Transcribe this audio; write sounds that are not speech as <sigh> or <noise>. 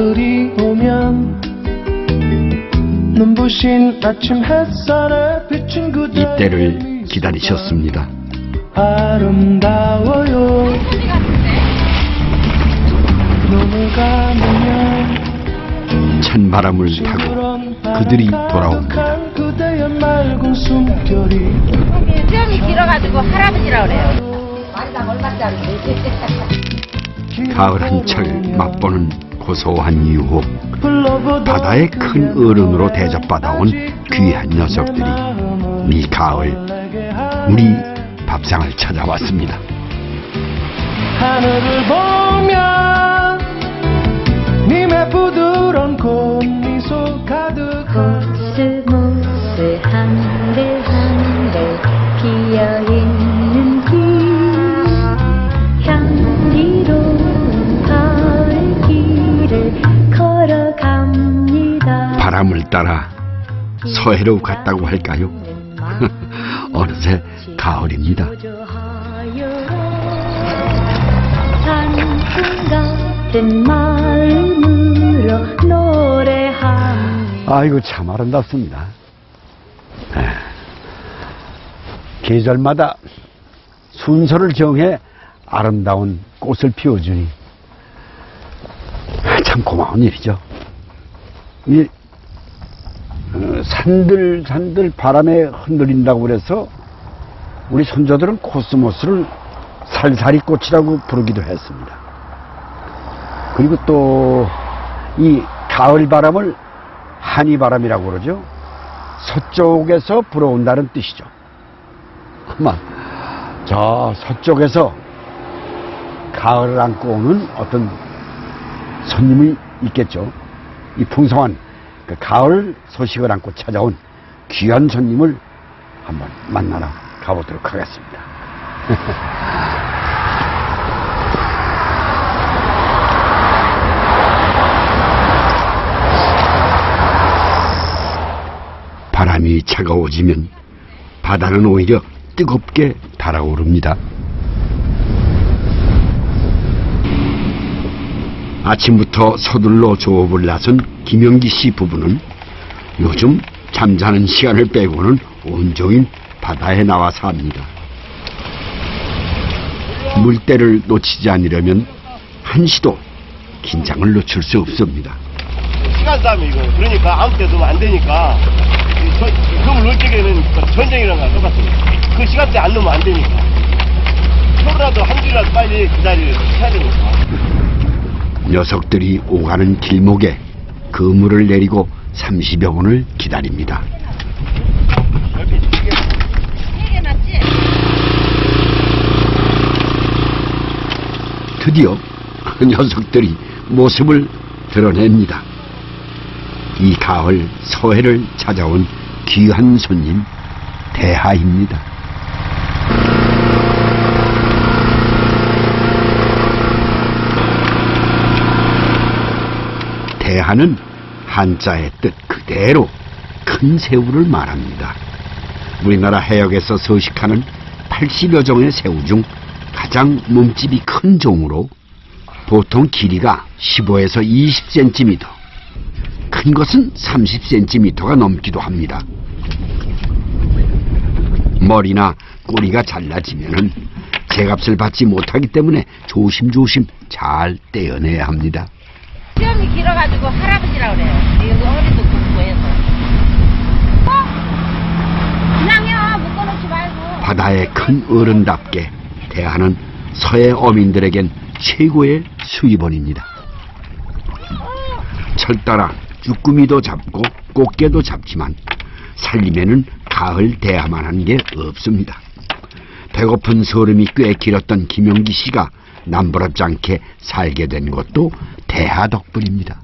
날이 오면 눈부신 아침 햇살에 비친 그대 이때를 기다리셨습니다. 아름다워요 눈을 감으면 찬바람을 타고 그들이 돌아옵니다. 그대의 맑은 숨결이 수염이 길어가지고 할아버지라 그래요. <laughs> 가을 한철 맛보는 고소한 유혹, 바다의 큰 어른으로 대접받아온 귀한 녀석들이 이 가을 우리 밥상을 찾아왔습니다. 하늘을 보면 님의 부드러운 꽃 따라 서해로 갔다고 할까요? <laughs> 어느새 가을입니다. 아이고 참 아름답습니다. 에, 계절마다 순서를 정해 아름다운 꽃을 피워주니 참 고마운 일이죠. 이 어, 산들 산들 바람에 흔들린다고 그래서 우리 선조들은 코스모스를 살살이 꽃이라고 부르기도 했습니다. 그리고 또 이 가을 바람을 한이 바람이라고 그러죠. 서쪽에서 불어온다는 뜻이죠. 아마 저 서쪽에서 가을을 안고 오는 어떤 손님이 있겠죠. 이 풍성한 그 가을 소식을 안고 찾아온 귀한 손님을 한번 만나러 가보도록 하겠습니다. <laughs> 바람이 차가워지면 바다는 오히려 뜨겁게 달아오릅니다. 아침부터 서둘러 조업을 나선 김영기 씨 부부는 요즘 잠자는 시간을 빼고는 온종일 바다에 나와 삽니다. 물때를 놓치지 않으려면 한시도 긴장을 놓칠 수 없습니다. 시간 싸움이 이거. 그러니까 아무 때도 안 되니까. 그물 넣을 적에는 전쟁이랑 거 똑같습니다. 그 시간대 안 넣으면 안 되니까. 서로라도 한 줄이라도 빨리 기다리를 해야 되니까. 녀석들이 오가는 길목에 그물을 내리고 30여 분을 기다립니다. 드디어 그 <laughs> 녀석들이 모습을 드러냅니다. 이 가을 서해를 찾아온 귀한 손님 대하입니다. 대 하는 한자의 뜻 그대로 큰 새우를 말합니다. 우리나라 해역에서 서식하는 80여 종의 새우 중 가장 몸집이 큰 종으로 보통 길이가 15에서 20cm, 큰 것은 30cm가 넘기도 합니다. 머리나 꼬리가 잘라지면은 제값을 받지 못하기 때문에 조심조심 잘 떼어내야 합니다. 수염이 길어가지고 할아버지라 그래요. 여기 어리도 공부해서. 어? 그냥요. 묶어놓지 말고. 바다의 큰 어른답게 대하는 서해 어민들에겐 최고의 수입원입니다. 철따라 쭈꾸미도 잡고 꽃게도 잡지만 살림에는 가을 대하만 한 게 없습니다. 배고픈 서름이 꽤 길었던 김용기 씨가 남부럽지 않게 살게 된 것도 대하 덕분입니다.